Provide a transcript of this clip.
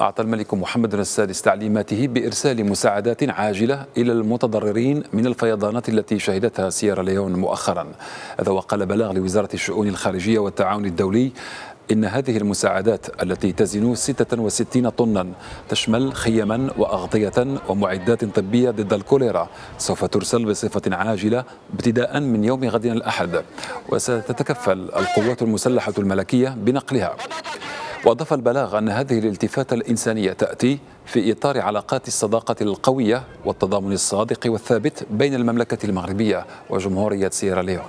أعطى الملك محمد السادس تعليماته بإرسال مساعدات عاجلة إلى المتضررين من الفيضانات التي شهدتها سيارا ليون مؤخرا. هذا وقال بلاغ لوزارة الشؤون الخارجية والتعاون الدولي إن هذه المساعدات التي تزن 66 طنا تشمل خيما وأغطية ومعدات طبية ضد الكوليرا سوف ترسل بصفة عاجلة ابتداء من يوم غد الأحد. وستتكفل القوات المسلحة الملكية بنقلها. وأضاف البلاغ أن هذه الالتفاتة الإنسانية تأتي في إطار علاقات الصداقة القوية والتضامن الصادق والثابت بين المملكة المغربية وجمهورية سيراليون